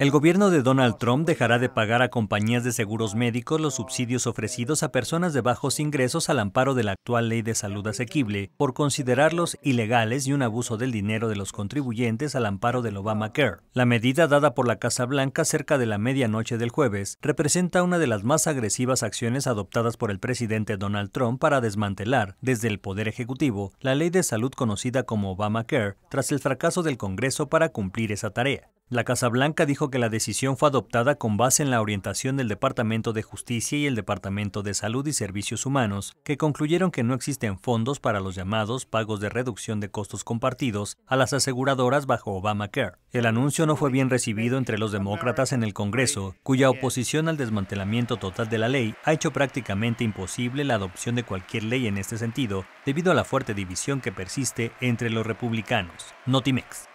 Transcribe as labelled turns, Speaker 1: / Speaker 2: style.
Speaker 1: El gobierno de Donald Trump dejará de pagar a compañías de seguros médicos los subsidios ofrecidos a personas de bajos ingresos al amparo de la actual ley de salud asequible por considerarlos ilegales y un abuso del dinero de los contribuyentes al amparo del Obamacare. La medida dada por la Casa Blanca cerca de la medianoche del jueves representa una de las más agresivas acciones adoptadas por el presidente Donald Trump para desmantelar, desde el Poder Ejecutivo, la ley de salud conocida como Obamacare tras el fracaso del Congreso para cumplir esa tarea. La Casa Blanca dijo que la decisión fue adoptada con base en la orientación del Departamento de Justicia y el Departamento de Salud y Servicios Humanos, que concluyeron que no existen fondos para los llamados pagos de reducción de costos compartidos a las aseguradoras bajo Obamacare. El anuncio no fue bien recibido entre los demócratas en el Congreso, cuya oposición al desmantelamiento total de la ley ha hecho prácticamente imposible la adopción de cualquier ley en este sentido, debido a la fuerte división que persiste entre los republicanos. Notimex.